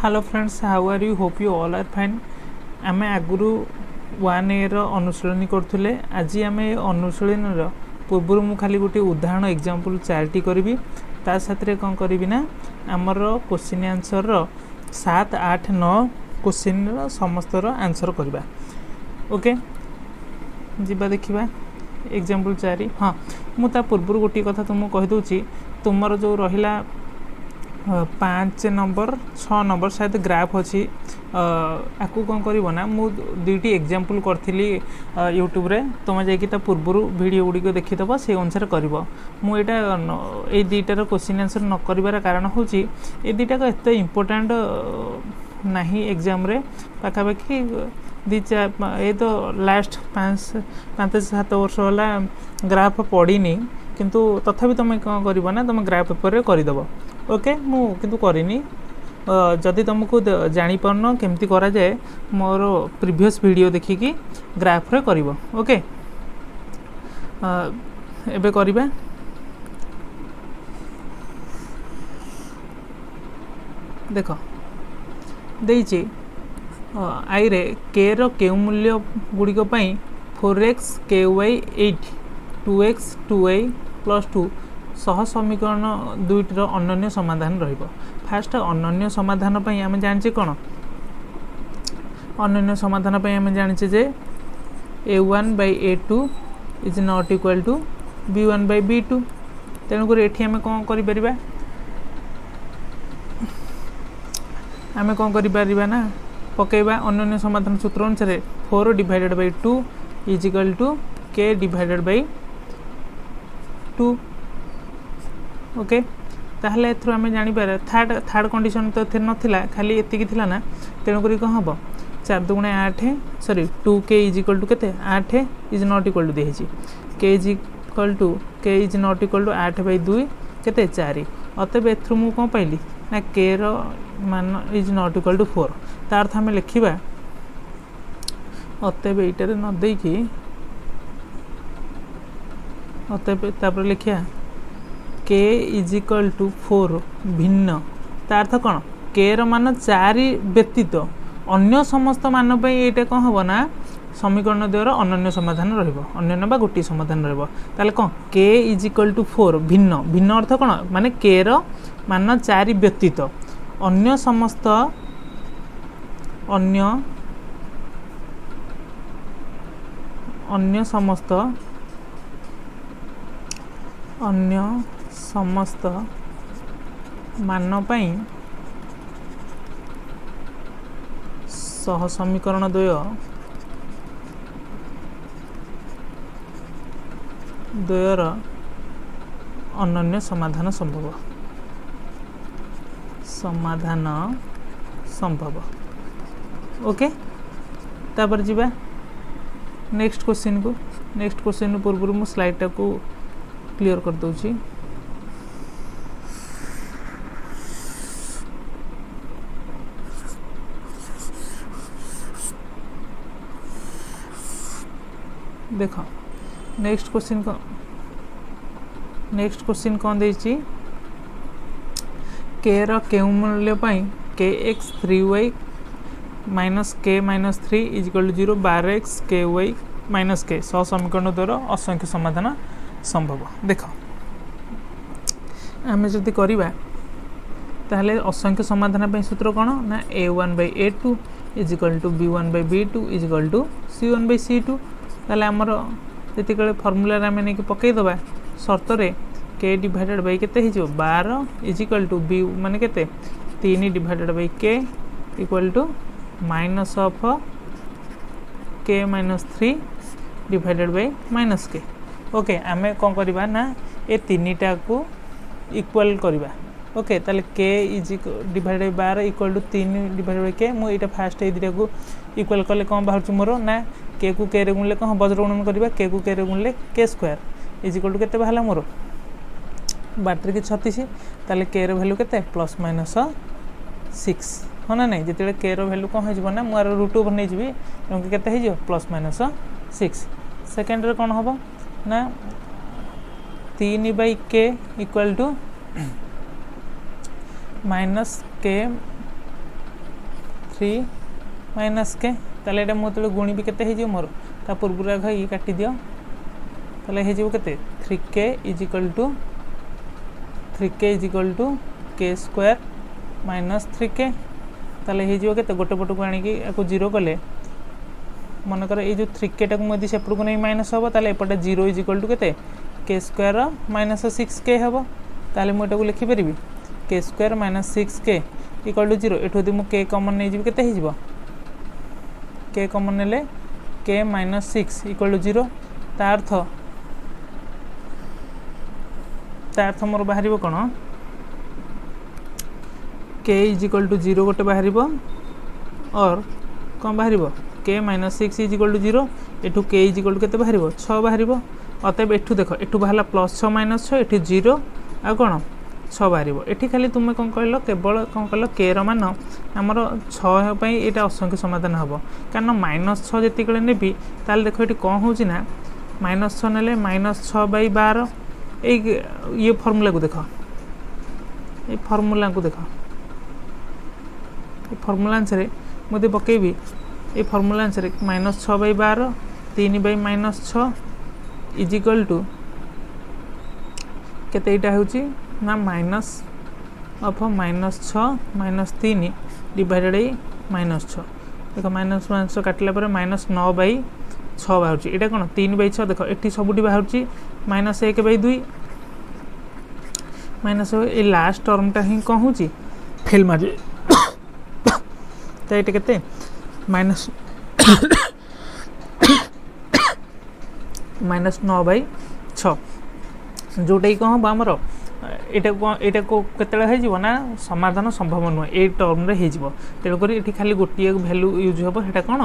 hello friends how are you hope you all are fine ଆମେ ଆଗରୁ one ଏର ଅନୁଶୀଳନୀ କରୁଥିଲେ ଆଜି ଆମେ ଏ ଅନୁଶୀଳନୀର ପୂର୍ବରୁ ମୁଁ ଖାଲି ଗୋଟିଏ ଉଦାହରଣ ଏକ୍ଜାମ୍ପଲ୍ ଚାରିଟି କରିବି ତା ସାଥିରେ କ'ଣ କରିବି ନା ଆମର କୋଶ୍ଚିନ୍ ଆନ୍ସର୍ର ସାତ ଆଠ ନଅ କୋଶ୍ଚିନ୍ର ସମସ୍ତର ଆନ୍ସର୍ କରିବା ଓକେ ଯିବା ଦେଖିବା ଏକ୍ଜାମ୍ପଲ୍ ଚାରି ହଁ ମୁଁ ତା ପୂର୍ବରୁ ଗୋଟିଏ କଥା ତୁମକୁ କହିଦେଉଛି ତୁମର ଯେଉଁ ରହିଲା ପାଞ୍ଚ ନମ୍ବର ଛଅ ନମ୍ବର ସାୟଦ ଗ୍ରାଫ୍ ଅଛି ଆକୁ କ'ଣ କରିବ ନା ମୁଁ ଦୁଇଟି ଏକ୍ଜାମ୍ପଲ୍ କରିଥିଲି ୟୁଟ୍ୟୁବ୍ରେ ତୁମେ ଯାଇକି ତା ପୂର୍ବରୁ ଭିଡ଼ିଓ ଗୁଡ଼ିକ ଦେଖିଦେବ ସେଇ ଅନୁସାରେ କରିବ ମୁଁ ଏଇଟା ଏଇ ଦୁଇଟାର କୋଶ୍ଚିନ୍ ଆନ୍ସର୍ ନ କରିବାର କାରଣ ହେଉଛି ଏ ଦୁଇଟାକ ଏତେ ଇମ୍ପୋର୍ଟାଣ୍ଟ ନାହିଁ ଏକ୍ଜାମ୍ରେ ପାଖାପାଖି ଦୁଇ ଏ ତ ଲାଷ୍ଟ ପାଞ୍ଚ ସାତ ବର୍ଷ ହେଲା ଗ୍ରାଫ୍ ପଡ଼ିନି কিন্তু তথাপি তুমি କ'ଣ କରିବ ନା ତୁମେ ଗ୍ରା ପେପରରେ କରିଦେବ ଓକେ ମୁଁ କିନ୍ତୁ କରିନି ଯଦି ତୁମକୁ ଜାଣିପାରୁନ କେମିତି କରାଯାଏ ମୋର ପ୍ରିଭିୟସ୍ ଭିଡ଼ିଓ ଦେଖିକି ଗ୍ରାଫ୍ରେ କରିବ ଓକେ ଏବେ କରିବା ଦେଖ ଦେଇଛି ଆଇରେ କେର କେଉଁ ମୂଲ୍ୟ ଗୁଡ଼ିକ ପାଇଁ four x k y eight two x two y plus two ସହ ସମୀକରଣ ଦୁଇଟିର ଅନନ୍ୟ ସମାଧାନ ରହିବ ଫାଷ୍ଟ ଅନନ୍ୟ ସମାଧାନ ପାଇଁ ଆମେ ଜାଣିଛେ କ'ଣ ଅନନ୍ୟ ସମାଧାନ ପାଇଁ ଆମେ ଜାଣିଛେ ଯେ a one by a two is not equal to b one by b two ତେଣୁକରି ଏଠି ଆମେ କ'ଣ କରିପାରିବା ଆମେ କ'ଣ କରିପାରିବା ନା ପକାଇବା ଅନ୍ୟାନ୍ୟ ସମାଧାନ ସୂତ୍ର ଅନୁସାରେ four divided by two is equal to k divided by two okay ତାହେଲେ ଏଥିରୁ ଆମେ ଜାଣିପାରିବା ଥାର୍ଡ଼ ଥାର୍ଡ଼ କଣ୍ଡିସନ୍ ତ ଏଥିରେ ନଥିଲା ଖାଲି ଏତିକି ଥିଲା ନା ତେଣୁକରି କ'ଣ ହେବ ଚାରି ଦୁଗୁଣେ ଆଠ sorry two k is equal to କେତେ ଆଠ ଇଜ୍ ନଟ୍ ଇକ୍ୱାଲ୍ ଟୁ ଦିଆହେଇଛି k is equal to k is not equal to ଆଠ ବାଇ ଦୁଇ କେତେ ଚାରି ଅତଏବ ଏଥିରୁ ମୁଁ କ'ଣ ପାଇଲି ନା କେର ମାନ is not equal to four ତା ଅର୍ଥ ଆମେ ଲେଖିବା ଅତଏବ ଏଇଟାରେ ନ ଦେଇକି ତାପରେ ଲେଖିବା k is equal to four ଭିନ୍ନ ତା ଅର୍ଥ କ'ଣ କେର ମାନ ଚାରି ବ୍ୟତୀତ ଅନ୍ୟ ସମସ୍ତ ମାନ ପାଇଁ ଏଇଟା କ'ଣ ହେବ ନା ସମୀକରଣ ଦ୍ୱାରା ଅନନ୍ୟ ସମାଧାନ ରହିବ ଅନ୍ୟ ବା ଗୋଟିଏ ସମାଧାନ ରହିବ ତାହେଲେ କ'ଣ k is equal to four ଭିନ୍ନ ଭିନ୍ନ ଅର୍ଥ କ'ଣ ମାନେ କେର ମାନ ଚାରି ବ୍ୟତୀତ ଅନ୍ୟ ସମସ୍ତ ଅନ୍ୟ ଅନ୍ୟ ସମସ୍ତ अन्य समस्त मानपई सह समीकरण दय दयरा अन्य्य समाधान संभव समाधान संभव ओके तपर जिबे नेक्स्ट क्वेशन को नेक्स्ट क्वेशन पूर्व पूर्व स्लाइड को क्लीयर कर दूसरी देख नेक्स्ट क्वेश्चन कौन नेक्स्ट क्वेश्चन कौन दे के र्यूल्य k x three y minus k minus three is equal to zero bar x k y minus k समीकरण द्वारा असंख्य समाधान সম্ভব দেখ আমি যদি করা তাহলে অসংখ্য সমাধান সূত্র কোণ না a one by a two is equal to b one by b two is equal to c one by c two তাহলে আমার যেতবে ফর্মুলার আমি নেই পকাইদেবা সর্তরে কে ডিভাইডেড বাই কেতে হয়ে বার ইজ ইকাল টু বি মানে কেতে তিন divided by k equal to minus of k minus three divided by minus k okay আমি କ'ଣ କରିବା ନା ଏ ତିନିଟାକୁ ଇକ୍ୱାଲ୍ କରିବା ওকে তাহলে কে ইজ ডিভাইড বাই বার ইকুয়াল টু তিন ডিভাইড বাই কে মু এটা ফার্স্ট এই দুইটাকে ইকুয়াল কলে কম বাহুছি মোর না কে কু কে রে গুণলে কম বজ্রগুণন করা কে কু কে রে গুণলে k square is equal to কেতে বাহারা মোর বাটরে কি ছতিশ তাহলে কে র ভ্যালু কেতে প্লস মাইনস সিক্স হ্যাঁ না নাই যেতবে কে র ভ্যালু কম হয়ে না মু আর রুট ওভর নিয়ে যাবি তেমনি কেতে হয়ে প্লস মাইনস সিক্স সেকেন্ডরে কম হব ना तीन by k equal to minus k three minus k তাহলে এটা মু যেত গুণবি কেতে হয়ে যাব মোর তা পূর্বর আগ ই কাটি দিও তাহলে হয়ে যাব কেতে three k is equal to three k is equal to k square minus three k তাহলে হয়ে যাব কেতে গোটে পটকু আনিকি জিরো কলে মনেকর এই যে থ্রি কেটাকে যদি সেপটকু নেই মাইনাস হব তাহলে এপটে জিরো ইজ ইকাল টু কেতে k square minus six k হব তাহলে মু এটাকে লিখিপারি k square minus six k equal to zero এঠু যদি মু কে কমন নিয়ে যাবি কেতে হয়ে k common নেলে k minus six equal to zero তা অর্থ তা অর্থ মোর বাহার কোণ k is equal to zero গোটে বাহার অর কম বাহার k minus six is equal to zero এটু কে ইজ ইকাল টু কেতে বাহার ছ বাহার অতএব এটু দেখ এটু বাহারা প্লস ছ মাইনাস ছ এটি জিরো ଆଉ କ'ଣ ଛଅ ବାହାରିବ ଏଠି ଖାଲି ତୁମେ କ'ଣ କହିଲ କେବଳ କ'ଣ କହିଲ କେର ମାନ ଆମର ଛଅ ପାଇଁ ଏଇଟା ଅସଂଖ୍ୟ ସମାଧାନ ହେବ କାରଣ ମାଇନସ୍ ଛଅ ଯେତିକିବେଳେ ନେବି ତାହେଲେ ଦେଖ ଏଠି କ'ଣ ହେଉଛି ନା ମାଇନସ୍ ଛଅ ନେଲେ ମାଇନସ୍ ଛଅ ବାଇ ବାର ଏଇ ଇଏ ଫର୍ମୁଲାକୁ ଦେଖ ଏଇ ଫର୍ମୁଲାକୁ ଦେଖ ଏ ଫର୍ମୁଲା ଅନୁସାରେ ମୁଁ ଯଦି ପକାଇବି এই ফর্মুলা আনসার মাইনাস ছ বাই বার তিন বাই মাইনাস ছ ইজ ইকাল টু কেতে এইটা হচ্ছে না মাইনাস অফ মাইনাস ছ মাইনাস তিন ডিভাইডেড এই মাইনাস ছ দেখ মাইনাস মাইনাস কাটিলা পরে মাইনাস ন বাই ছ বাহুছি এটা কোণ তিন বাই ছ দেখ এটি সবুটি বাহুছি মাইনাস এক বাই দুই মাইনাস এই লাস্ট টর্মটা হি কম হচ্ছে ফেল মার্জিন তো এটা কেতে minus minus 9 by 6 जोटा ही कह आम यटा कते ना समाधान संभव नुह ए टर्म्रे तेणुक ये खाली गोटे भैल्यू यूज हे सीटा कौन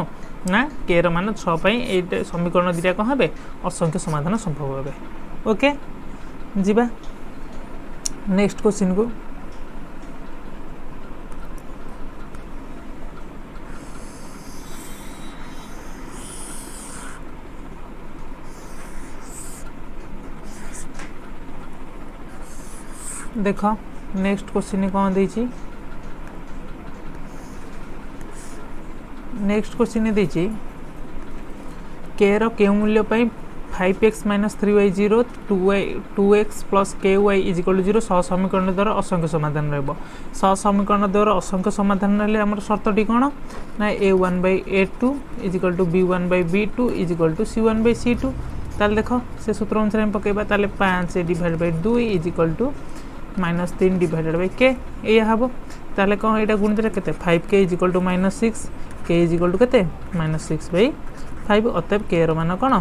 ना के मान छाई समीकरण दीटा कौन हे असंख्य समाधान संभव हे ओके जीवा नेक्स्ट क्वेश्चन को देख नेक्स्ट क्वेश्चन कौन दे नेक्स्ट क्वेश्चन दे के रो मूल्य five x minus three y zero two y two x plus k y equal to zero समीकरण द्वारा असंख्य समाधान रोब समीकरण द्वारा असंख्य समाधान रही आम सर्तटी कौन ना a one by a two is equal to b one by b two is equal to c one by c two ताल देख से सूत्र अनुसार पकईबा ताल पाँच डिवाइड बै दुई इजिकल टू মাইনাস তিন ডিভাইডেড বাই কে এয়া হব তাহলে কম এটা গুণিতটা কেতে five k is equal to minus six k is equal to কেতে মাইনাস সিক্স বাই ফাইভ অতএব কে র মান কোণ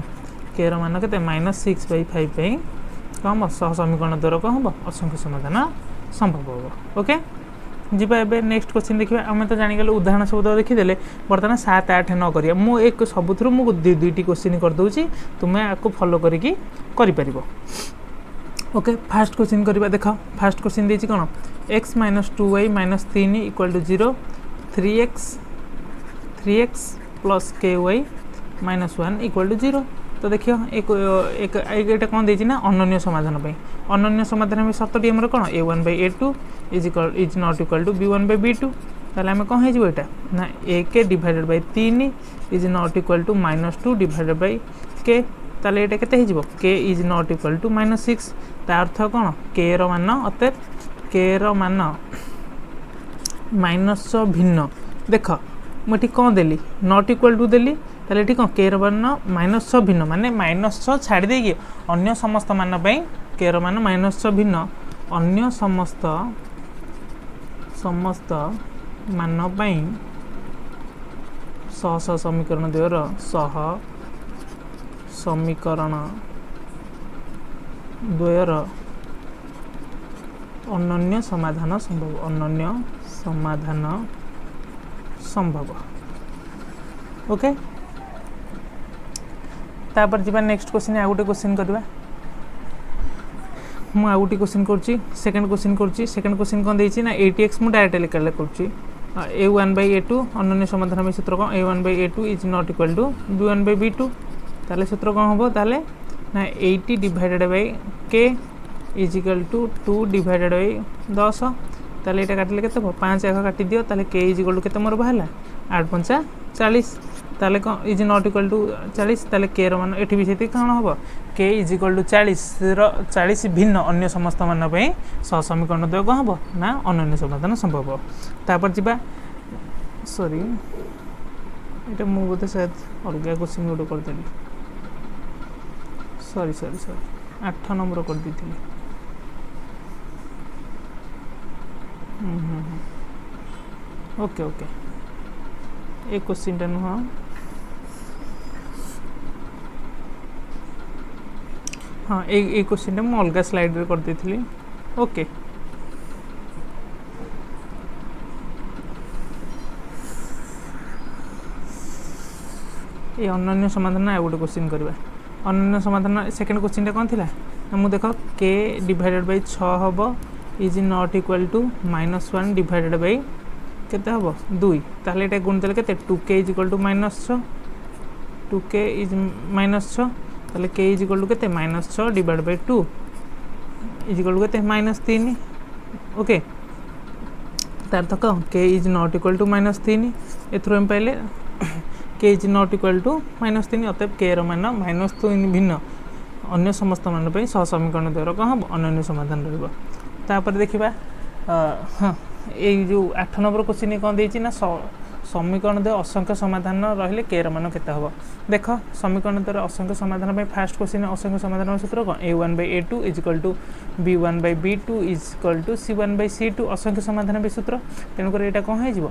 কে র মান কেতে minus six by five by কম সহ সমীকরণ দ্বারা কম হব অসংখ্য সমাধান সম্ভব হব ওকে ଯିବା ଏବେ ନେକ୍ସଟ କୋଶ୍ଚିନ୍ ଦେଖିବା ଆମେ ତ ଜାଣିଗଲେ ଉଦାହରଣ ସବୁ ତ ଦେଖିଦେଲେ ବର୍ତ୍ତମାନ ସାତ ଆଠ ନ କରିବା ମୁଁ ଏକ ସବୁଥିରୁ ମୁଁ ଦୁଇଟି କୋଶ୍ଚିନ୍ କରିଦେଉଛି ତୁମେ ଆକୁ ଫଲୋ କରିକି କରିପାରିବ ওকে ফার্স্ট কোশ্চিন করা দেখ ফার্স্ট কোশ্চিন দিয়েছি কোণ x minus two y minus তিন equal to zero three x three x plus k y minus one equal to zero তো দেখ এটা কোণ দিয়েছি না অনন্য সমাধান পাই অনন্য সমাধান সর্তটি আমার কোণ a one by a two is equal is not equal to b one by b two তাহলে আমি কম হয়ে এটা না এ কে ডিভাইডেড বাই তিন is not equal to minus two divided by k তাহলে এটা কেতে হয়ে k is not equal to minus six ତା ଅର୍ଥ କ'ଣ କେ ର ମାନ ଅତେ କେ ର ମାନ ମାଇନସ ଭିନ୍ନ ଦେଖ ମୁଁ ଏଠି କ'ଣ ଦେଲି ନଟ୍ ଇକ୍ୱାଲ୍ ଟୁ ଦେଲି ତାହେଲେ ଏଠି କ'ଣ କେ ର ମାନ ମାଇନସ ଛଅ ଭିନ୍ନ ମାନେ ମାଇନସ ଛଅ ଛାଡ଼ି ଦେଇକି ଅନ୍ୟ ସମସ୍ତ ମାନ ପାଇଁ କେ ର ମାନ ମାଇନସ ଛଅ ଭିନ୍ନ ଅନ୍ୟ ସମସ୍ତ ସମସ୍ତ ମାନ ପାଇଁ ଶହ ଶହ ସମୀକରଣ ଦେହର ଶହ ସମୀକରଣ ଦ୍ୱୟର ଅନନ୍ୟ ସମାଧାନ ସମ୍ଭବ ଅନନ୍ୟ ସମାଧାନ ସମ୍ଭବ ଓକେ ତାପରେ ଯିବା ନେକ୍ସଟ କୋଶ୍ଚିନ୍ ଆଉ ଗୋଟେ କୋଶ୍ଚିନ୍ କରିବା ମୁଁ ଆଉ ଗୋଟେ କୋଶ୍ଚିନ୍ କରୁଛି ସେକେଣ୍ଡ କୋଶ୍ଚିନ୍ କରୁଛି ସେକେଣ୍ଡ କୋଶ୍ଚିନ୍ କ'ଣ ଦେଇଛି ନା ଏଇଟି ଏକ୍ସ ମୁଁ ଡାଇରେକ୍ଟ ଲେଖାଲେ କରୁଛି a one by a two ଅନନ୍ୟ ସମାଧାନ ବି ସେଥିରେ କ'ଣ a one by a two is not equal to b one by b two ତାହେଲେ ସେଥିରେ କ'ଣ ହେବ ତାହେଲେ ना 80 divided by k is equal to two divided by দশ তাহলে এটা কাটলে কেতে হব পাঁচ এক কাটি দিও তাহলে কে ইজ ইকাল টু কেতে মোর বাহারা আট পঞ্চা চালিশ তাহলে কম ইজ নট ইকাল টু চালিশ তাহলে কে মান এটি বি সেটি কম হব কে ইজ ইকাল টু চালিশর চালিশ ভিন্ন অন্য সমস্ত মানপ্রাই সহসমীকরণ দেব কম হব না অনন্য সমাধান সম্ভব তারপর যা সরি এটা মু বোধে সায়দ অলগা কোশ্চিন গোটে করেদেলি सरी सरी सरी आठ नंबर कर दी थी ओके ओके ये क्वेश्चन टा नुह हाँ ये क्वेश्चन टा मुझे अलग स्लाइड रे कर दी ओके ये अन्य समाधान आ गोटे क्वेश्चन करवा অনন্য সমাধান সেকেন্ড কোশ্চিনটা কম লা মু দেখ কে ডিভাইডেড বাই ছ হব is not equal to minus one divided by কেতে হব দুই তাহলে এটা গুণ দেলে কেতে two k is equal to minus ছ টু কে ইজ মাইনস ছ তাহলে কে ইজ ইকুয়াল টু কেতে মাইনস ছ divide by two is equal to কেতে মাইনস তিন ওকে তার তক k is not equal to minus তিন এথর আমি পাইলে k is not equal to minus 3 अतएव k ର ମାନ minus 3 ଭିନ୍ନ ଅନ୍ୟ ସମସ୍ତମାନଙ୍କ ପାଇଁ ସହ ସମୀକରଣ ଦ୍ୱାରା କ'ଣ ହେବ ଅନନ୍ୟ ସମାଧାନ ରହିବ ତାପରେ ଦେଖିବା ହଁ ଏଇ ଯେଉଁ ଆଠ ନମ୍ବର କୋଶ୍ଚିନ୍ କ'ଣ ଦେଇଛି ନା ସମୀକରଣ ଦେହ ଅସଂଖ୍ୟ ସମାଧାନ ରହିଲେ କେ ର ମାନ କେତେ ହେବ ଦେଖ ସମୀକରଣ ଦ୍ୱାରା ଅସଂଖ୍ୟ ସମାଧାନ ପାଇଁ ଫାର୍ଷ୍ଟ କୋଶ୍ଚିନ୍ ଅସଂଖ୍ୟ ସମାଧାନର ସୂତ୍ର କ'ଣ a one by a two is equal to b one by b two is equal to c one by c two ଅସଂଖ୍ୟ ସମାଧାନ ବି ସୂତ୍ର ତେଣୁକରି ଏଇଟା କ'ଣ ହେଇଯିବ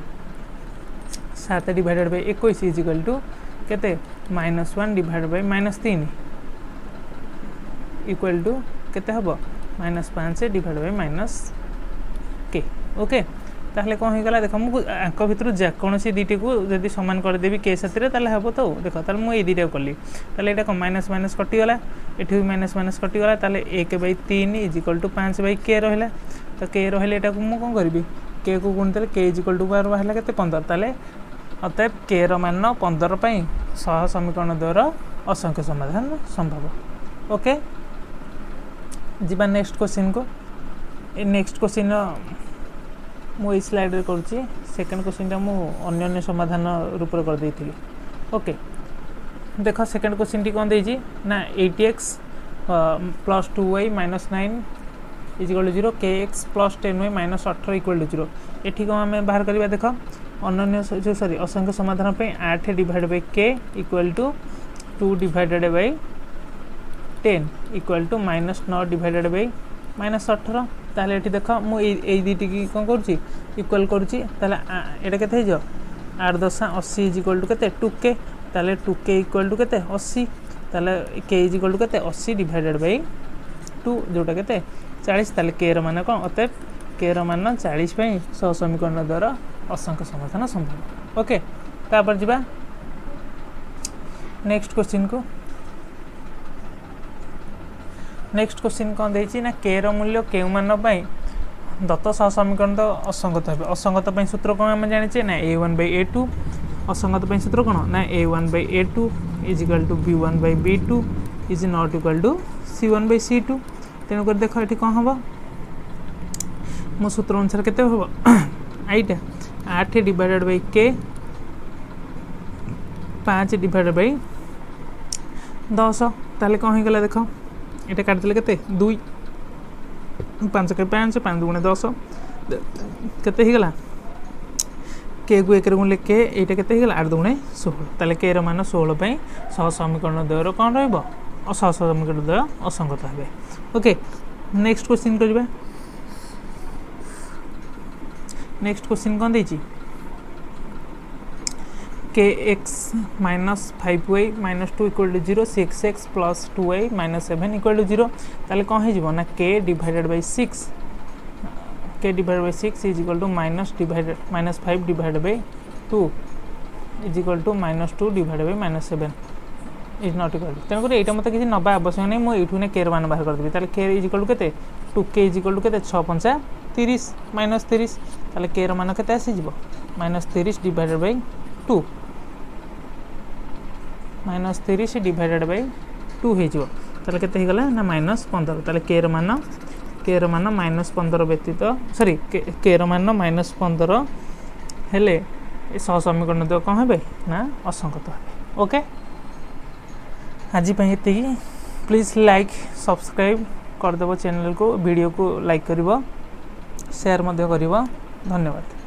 সাত ডিভাইডেড বাই একুশ ইজিকাল টু কেতে minus one divide by minus তিন ইকুয়াল টু কেতে হব মাইনস পাঁচ divide by minus k okay তাহলে কম হয়ে গেল দেখ মু আঙ্ক ভিতর যেকোনসি দুইটি কু যদি সমান করেদেবি কে সাথে তাহলে হব তো দেখ তাহলে মু এই দুইটা কলি তাহলে এটা কম মাইনাস মাইনাস কটিগলা এটি মাইনাস মাইনাস কটিগলা তাহলে এক বাই তিন ইজ ইকাল টু পাঁচ বাই কে রহলা তো কে রহলে এটা মু কম করবি কে কু গুণ দেলে কে ইজ ইকাল টু বার বাহারা কেতে পনেরো তাহলে অতএব কে র মান পনেরো পাই সহ সমীকরণ দ্বারা অসংখ্য সমাধান সম্ভব ওকে যা নেক্সট কোশ্চিন কু এই নেক্সট কোশ্চিন মু এই স্লাইডে করছি সেকেন্ড কোশ্চিনটা মু অন্যান্য সমাধান রূপে করেদি ওকে দেখ সেকেন্ড কোশ্চিনটি কম দিয়েছি না এইটি x plus two y minus nine equal to zero k x plus ten y minus अठर equal to zero ये कौन आम बाहर करवा देख अन्य सरी असंख्य समाधान पर आठ divided by k equal to two divided by ten equal to minus now divided by minus अठर ताल देख मु दुटी कौन कर करें के आठ दशा अशी is equal to k two k two k equal to k अशी ताल के इज इक्वाल टू के अशी डिडेड बै टू जोटा के चालीस के रान कौन अत के रान चालीस समीकरण द्वारा असंख्य समाधान संभव ओके जा नेक्स्ट क्वेश्चन को नेक्स्ट क्वेश्चन कौन दे के मूल्य के दत्त सह समीकरण तो असंगत हो असंगत सूत्र कौन आम जाने ना a one by a to असंगत सूत्र कौन ना a one by a two is equal to b one by b two is not equal to c one by c two तेणुक देख ये कौन हम मो सूत्र अनुसार के आईटा आठ डिवाइडेड बाय के पाँच डिवाइडेड बाय दस ताल कौन हो देख ये काटे के दुई पाँच पाँच पाँच दुगुण दस केगला के को एक गुणले के यहाँ के आठ दुगुण षोह ताले के मान षोहपाई सह समीकरण द्वय कौन रहा सह समीकरण द्वय असंगत हे ओके नेक्स्ट क्वेश्चन करवा नेक्स्ट क्वेश्चन कौन देती k x minus five y minus two equal to zero six x plus two y minus seven equal to zero कौन हो ना k divided by six k divide by six is equal to minus divided minus five divide by two is equal to minus two divide by minus seven is not equal তেমক এইটা মতো কিছু নবা আবশ্যক নাই মু এইটু না কেয়ার মান বাহার করেদেবি তাহলে কেয়ার इज ইকুয়াল टू কেতে two k is equal to কেতে ছ पंचा तीस माइनस तीस ताले के मान के माइनस तीस डिडेड बै टू माइनस तीस डिडेड बै टू हो ना माइनस पंदर ताले के मान के मान माइनस पंदर व्यतीत सरी के मान माइनस पंदर हेले सहसमीकरण तो कौन है ना असंगत है ओके आजपाई ये प्लीज लाइक सब्सक्राइब करदेव चैनल को वीडियो को लाइक कर शेयर कर ধন্যবাদ